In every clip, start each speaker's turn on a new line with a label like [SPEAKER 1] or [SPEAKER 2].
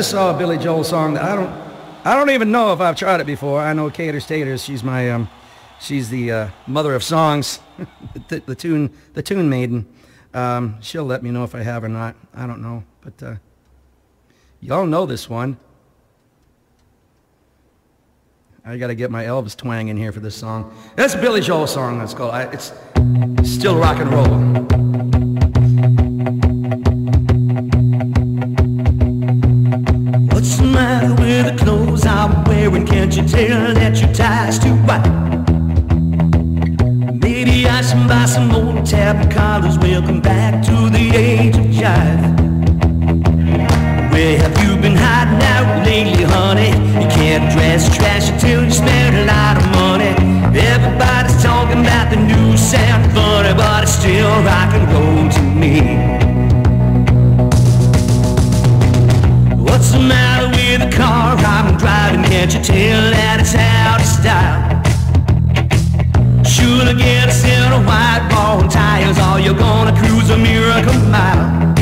[SPEAKER 1] just
[SPEAKER 2] saw a Billy Joel song that I don't, I don't even know if I've tried it before. I know Cater Staters. She's my, um, she's the uh, mother of songs, the, the tune, the tune maiden. Um, she'll let me know if I have or not. I don't know, but uh, y'all know this one. I got to get my Elvis twang in here for this song. That's Billy Joel song. That's called. I, it's still rock and roll.
[SPEAKER 1] The clothes I'm wearing? Can't you tell that your tie's too white? Maybe I should buy some old tab collars. Welcome back to the age of jive. Where have you been hiding out lately, honey? You can't dress trash until you spend a lot of money. Everybody's talking about the new sound funny, but it's still rock and roll to me. Can't you tell that it's out of style? Should I get a set of white ball tires or you're gonna cruise a miracle mile?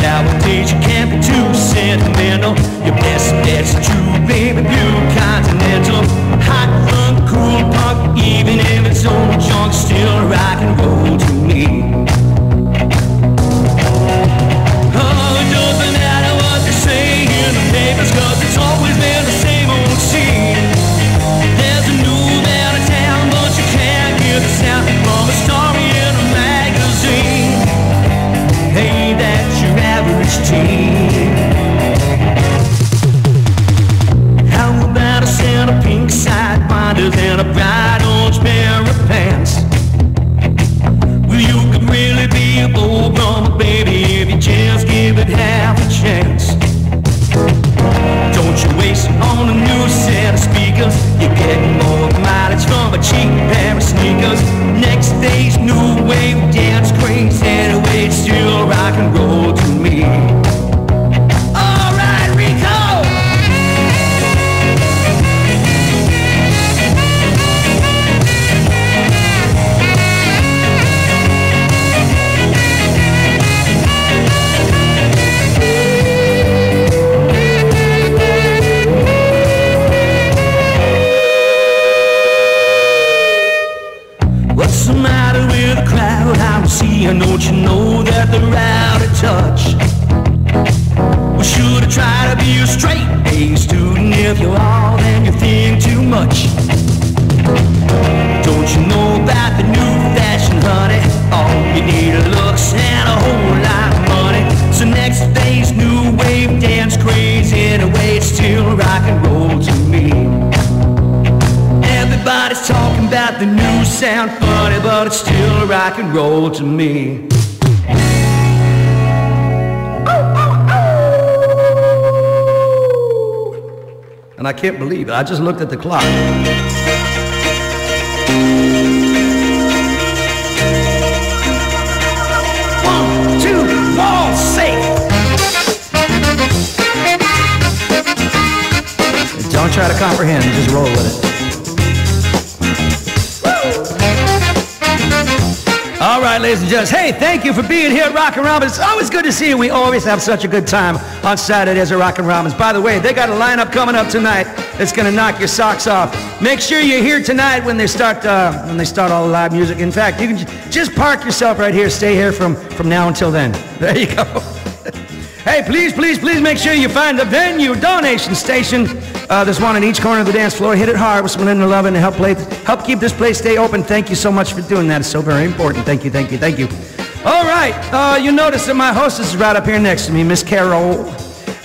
[SPEAKER 1] Nowadays you can't be too sentimental Your best bet's true, baby, blue continental Hot funk, cool punk, even if it's old junk Still rock and roll to me much. Don't you know about the new fashion, honey? All you need are looks and a whole lot of money. So next day's new wave dance crazy in a way it's still rock and roll to me. Everybody's talking about the new sound funny, but it's still rock and roll to me.
[SPEAKER 2] And I can't believe it. I just looked at the clock.
[SPEAKER 1] One, two, one.
[SPEAKER 2] Don't try to comprehend, just roll with it. All right, ladies and gents. Hey, thank you for being here at Rockin' Robins. It's always good to see you. We always have such a good time on Saturdays at Rockin' Robins. By the way, they got a lineup coming up tonight that's going to knock your socks off. Make sure you're here tonight when they start uh, when they start all the live music. In fact, you can just park yourself right here. Stay here from from now until then. There you go. Hey, please, please, please make sure you find the venue donation station. Uh, there's one in each corner of the dance floor. Hit it hard with some Linden Lovin' to help play, help keep this place stay open. Thank you so much for doing that. It's so very important. Thank you, thank you, thank you. All right, uh, you notice that my hostess is right up here next to me, Miss Carol.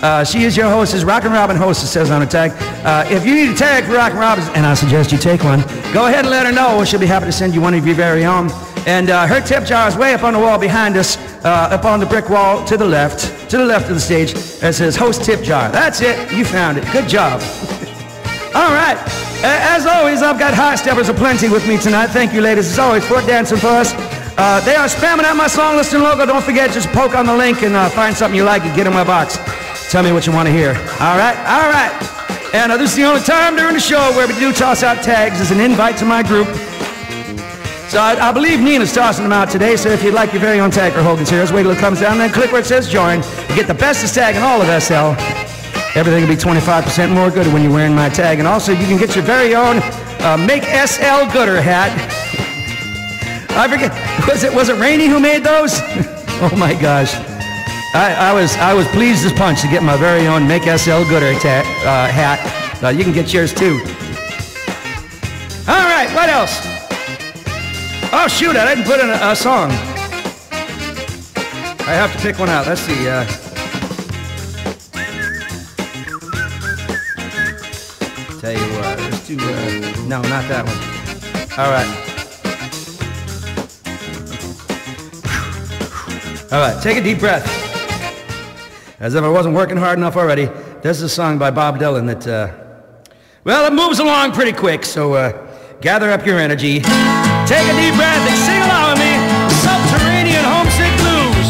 [SPEAKER 2] Uh, she is your hostess, Rockin' Robin hostess, says on her tag. Uh, if you need a tag for Rockin' Robin, and I suggest you take one, go ahead and let her know. She'll be happy to send you one of your very own. And uh, her tip jar is way up on the wall behind us, uh, up on the brick wall to the left, to the left of the stage. It says host tip jar. That's it. You found it. Good job. All right. As always, I've got high steppers aplenty with me tonight. Thank you, ladies, as always, for dancing for us. Uh, they are spamming out my song listing logo. Don't forget, just poke on the link and uh, find something you like and get in my box. Tell me what you want to hear. All right? All right. And uh, this is the only time during the show where we do toss out tags as an invite to my group. So I, I believe Nina's tossing them out today, so if you'd like your very own tag for Hogan's Heroes, wait till it comes down, then click where it says join. You get the bestest tag in all of SL. Everything will be 25% more good when you're wearing my tag. And also, you can get your very own uh, Make SL Gooder hat. I forget, was it, was it Rainey who made those? oh my gosh. I, I, was, I was pleased as punch to get my very own Make SL Gooder ta- uh, hat. Uh, you can get yours too. All right, what else? Oh shoot, I didn't put in a, a song. I have to pick one out. Let's see. Uh, tell you what, let's do. Uh, no, not that one. All right. All right, take a deep breath. As if I wasn't working hard enough already. This is a song by Bob Dylan that, uh, well, it moves along pretty quick, so uh, gather up your energy. Take a deep breath and sing along with me. Subterranean Homesick Blues.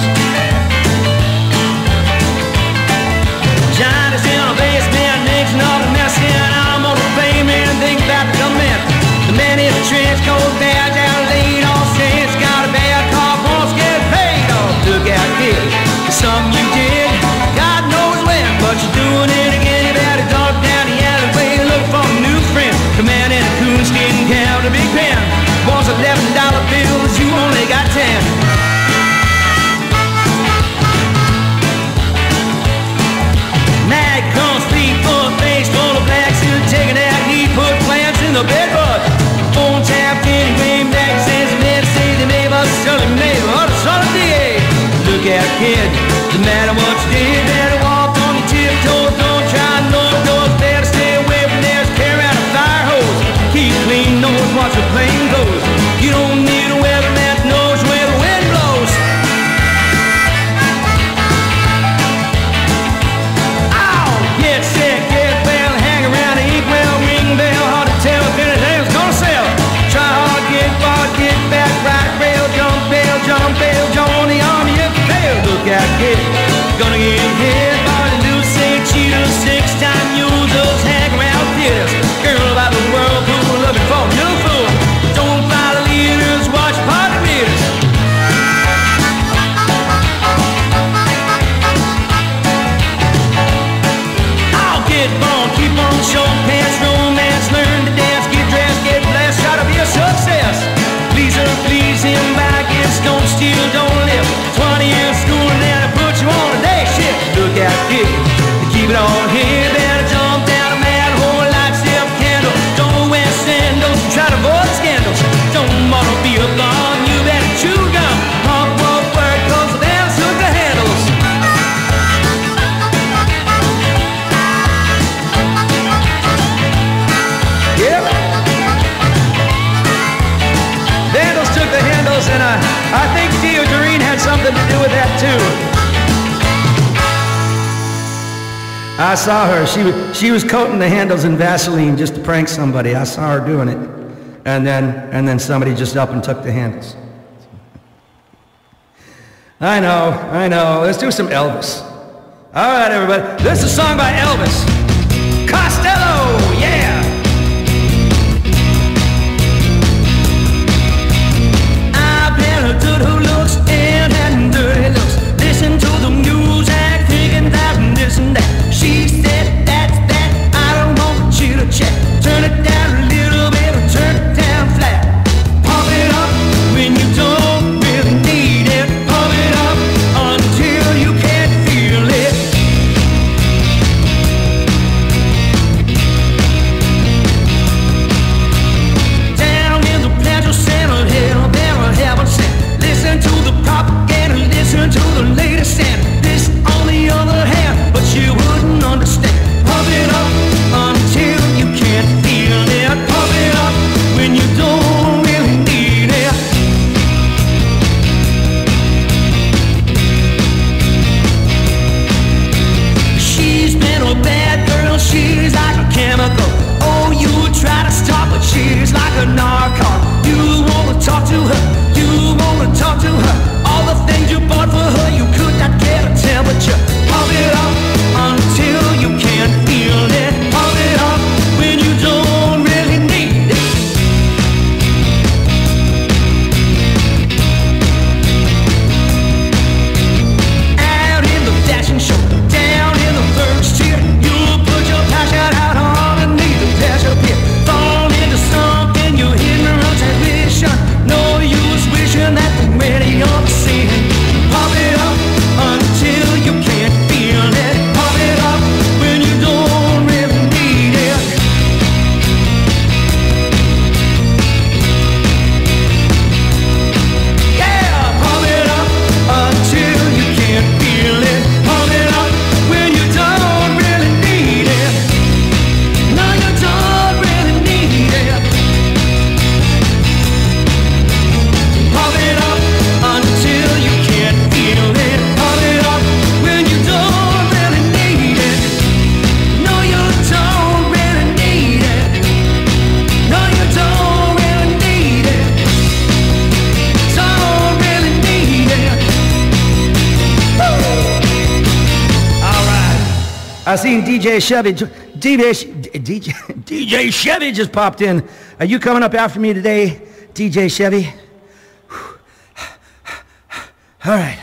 [SPEAKER 1] Johnny's in a basement, mixing up a mess, and I'm on the pavement think about the comment. The man in the trench coat, I
[SPEAKER 2] saw her. She was, she was coating the handles in Vaseline just to prank somebody. I saw her doing it. And then, and then somebody just up and took the handles. I know, I know. Let's do some Elvis. All right, everybody. This is a song by Elvis. I seen DJ Chevy. DJ, DJ, DJ Chevy just popped in. Are you coming up after me today, DJ Chevy? All right.